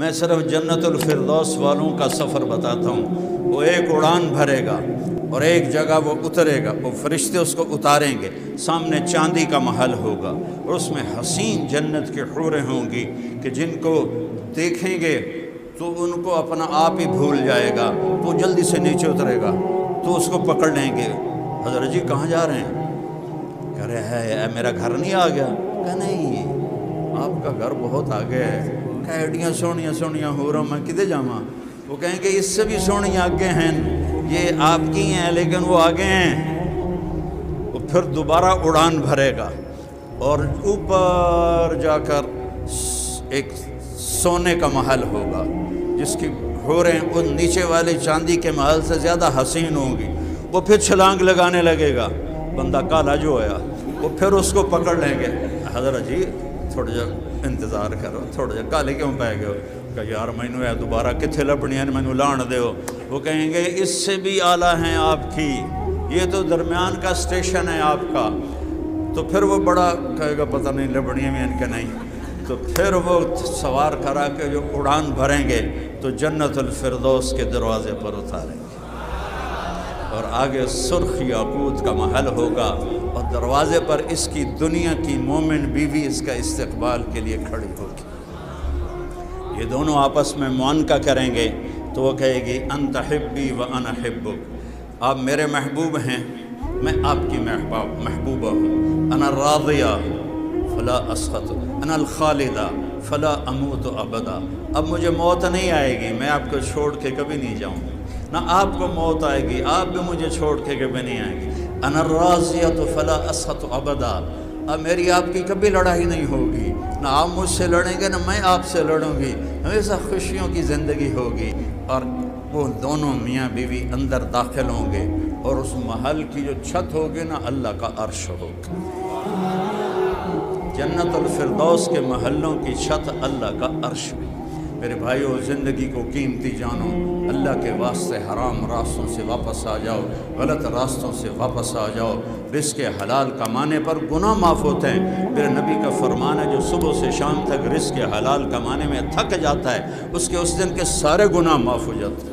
मैं सिर्फ़ जन्नतफरदौस वालों का सफ़र बताता हूँ। वो एक उड़ान भरेगा और एक जगह वो उतरेगा, वो फरिश्ते उसको उतारेंगे। सामने चांदी का महल होगा और उसमें हसीन जन्नत के हूरें होंगी कि जिनको देखेंगे तो उनको अपना आप ही भूल जाएगा तो जल्दी से नीचे उतरेगा तो उसको पकड़ लेंगे। हज़रत जी कहाँ जा रहे हैं? कह रहे है, मेरा घर नहीं आ गया। कह, नहीं। आपका घर बहुत आगे है। कह एडियाँ सोनिया सोनिया हो रहा मैं किधे जावा वो कहेंगे, इससे भी सोनी आगे हैं। ये आपकी हैं, लेकिन वो आगे हैं। वो फिर दोबारा उड़ान भरेगा। और ऊपर जाकर एक सोने का महल होगा, जिसकी हो हैं उन नीचे वाले चांदी के महल से ज़्यादा हसीन होंगी। वो फिर छलांग लगाने लगेगा। बंदा काला जो आया, वो फिर उसको पकड़ लेंगे। हज़रत जी थोड़ा जा इंतज़ार करो, थोड़ा जा काले क्यों पै गए कह, यार, मैनू है दोबारा कितने लभनिया ने मैनू लाण दो वो कहेंगे, इससे भी आला हैं आपकी। ये तो दरमियान का स्टेशन है आपका। तो फिर वो बड़ा कहेगा, पता नहीं लबड़ियाँ भी इनके नहीं। तो फिर वो सवार करा के जो उड़ान भरेंगे तो जन्नतफरदौस के दरवाज़े पर उतारेंगे। और आगे सुर्ख याकूत का महल होगा और दरवाज़े पर इसकी दुनिया की मोमिन बीवी इसका इस्तकबाल के लिए खड़ी होगी। ये दोनों आपस में मुआनका करेंगे तो वो कहेगी अन तहब्बी व अन हिब्बुक। आप मेरे महबूब हैं, मैं आपकी महबूब महबूबा हूँ। अना रादिया, फ़ला असखत। अनल खालिदा फ़ला अमूत अबदा। अब मुझे मौत नहीं आएगी, मैं आपको छोड़ के कभी नहीं जाऊँगी। ना आपको मौत आएगी, आप भी मुझे छोड़ के कभी नहीं आएगी। अनर्राजिया तो फ़ला असत अबदा। अब मेरी आपकी कभी लड़ाई नहीं होगी। ना आप मुझसे लड़ेंगे, ना मैं आपसे लड़ूँगी। हमेशा खुशियों की ज़िंदगी होगी। और वो दोनों मियाँ बीवी अंदर दाखिल होंगे और उस महल की जो छत होगी ना, अल्लाह का अर्श होगा। जन्नतफरदौस के महलों की छत अल्लाह का अर्श भी। मेरे भाइयों, ज़िंदगी को कीमती जानो। अल्लाह के वास्ते हराम रास्तों से वापस आ जाओ, गलत रास्तों से वापस आ जाओ। रिस्क हलाल कमाने पर गुना माफ़ होते हैं। मेरे नबी का फरमान है, जो सुबह से शाम तक रिस्क हलाल कमाने में थक जाता है, उसके उस दिन के सारे गुना माफ़ हो जाते हैं।